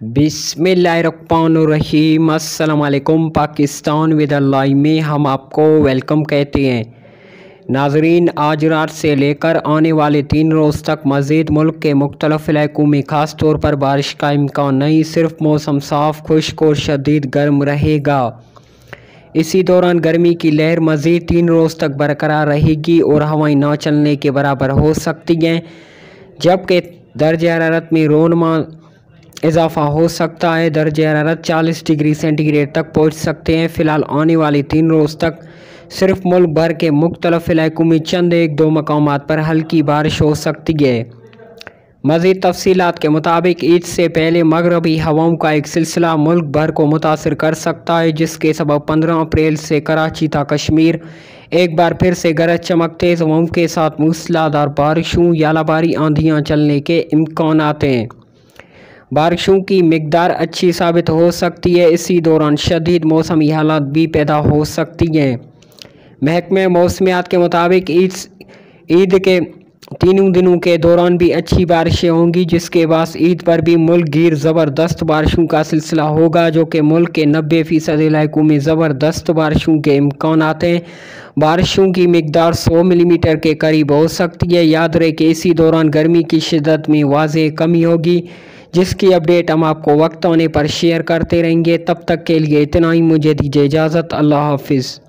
बिसमीम अल्लाम पाकिस्तान विद में, हम आपको वेलकम कहते हैं। नाजरीन, आज रात से लेकर आने वाले तीन रोज़ तक मज़ीद मुल्क के मुख्तलिफ़ इलाकों में ख़ास तौर पर बारिश का इम्कान नहीं, सिर्फ़ मौसम साफ़, खुश्क और शदीद गर्म रहेगा। इसी दौरान गर्मी की लहर मज़ीद तीन रोज़ तक बरकरार रहेगी और हवाएँ ना चलने के बराबर हो सकती हैं, जबकि दर्ज हरारत में रोनमा इजाफा हो सकता है। दर्ज हरारत चालीस डिग्री सेंटीग्रेड तक पहुँच सकते हैं। फ़िलहाल आने वाले तीन रोज़ तक सिर्फ़ मुल्क भर के मुख्तलफ इलाकों में चंद एक दो मकाम पर हल्की बारिश हो सकती है। मज़ीद तफसीत के मुताबिक ईद से पहले मगरबी हवाओं का एक सिलसिला मुल्क भर को मुतासर कर सकता है, जिसके सबब पंद्रह अप्रैल से कराची था कश्मीर एक बार फिर से गरज चमक तेज़ हवाओं के साथ मूसलाधार बारिशों, यालाबारी आंधियाँ चलने के इम्कान हैं। बारिशों की मकदार अच्छी साबित हो सकती है। इसी दौरान शदीद मौसमी हालात भी पैदा हो सकती हैं। महकमे मौसमियात के मुताबिक ईद ईद के तीनों दिनों के दौरान भी अच्छी बारिशें होंगी, जिसके बाद ईद पर भी मुल्क गिर ज़बरदस्त बारिशों का सिलसिला होगा, जो कि मुल्क के नब्बे फ़ीसद इलाकों में ज़बरदस्त बारिशों के इम्कान हैं। बारिशों की मकदार सौ मिलीमीटर के करीब हो सकती है। याद रहे कि इसी दौरान गर्मी की शिदत में वाज कमी होगी। जिसकी अपडेट हम आपको वक्त होने पर शेयर करते रहेंगे। तब तक के लिए इतना ही। मुझे दीजिए इजाज़त। अल्लाह हाफिज़।